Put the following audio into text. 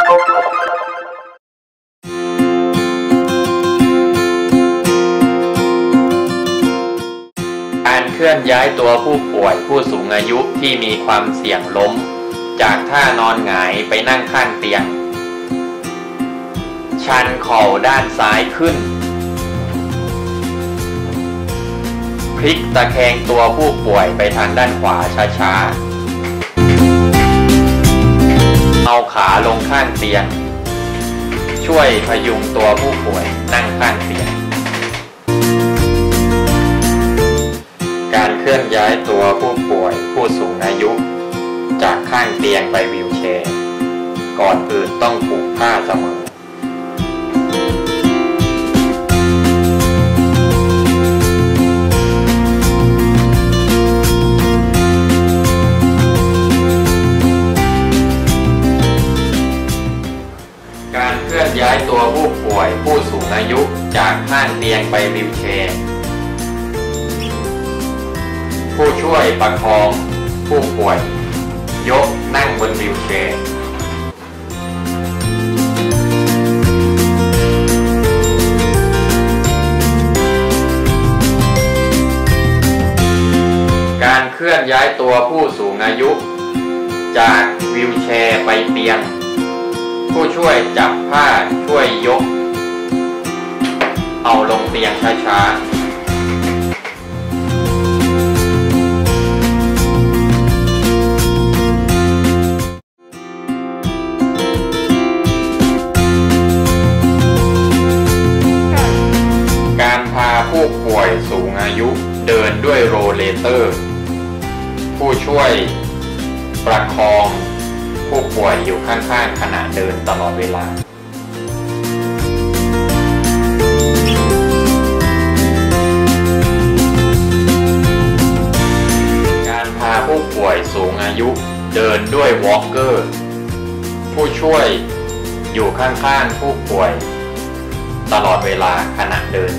การเคลื่อนย้ายตัวผู้ป่วยผู้สูงอายุที่มีความเสี่ยงล้ม จากท่านอนหงายไปนั่งข้างเตียง ชันเข่าด้านซ้ายขึ้น พลิกตะแคงตัวผู้ป่วยไปทางด้านขวาช้าๆ ขาลงข้างเตียง ช่วยพยุงตัวผู้ป่วยนั่งข้างเตียง การเคลื่อนย้ายตัวผู้ป่วยผู้สูงอายุ จากข้างเตียงไปวีลแชร์ ก่อนอื่นต้องผูกผ้าเสมอายตัวผู้ป่วยผู้สูงอายุจากข้างเตียงไปวีลแชร์ผู้ช่วยประคองผู้ป่วย ยกนั่งบนวีลแชร์การเคลื่อนย้ายตัวผู้สูงอายุ จากวีลแชร์ไปเตียง ผู้ช่วยจับผ้าช่วยยก เอาลงเตียงช้าๆการพาผู้ป่วยสูงอายุเดินด้วย rollator ผู้ช่วยประคอง ผู้ป่วยอยู่ข้างๆขณะเดินตลอดเวลาการพาผู้ป่วยสูงอายุเดินด้วย walker ผู้ช่วยอยู่ข้างๆผู้ป่วย ตลอดเวลาขณะเดิน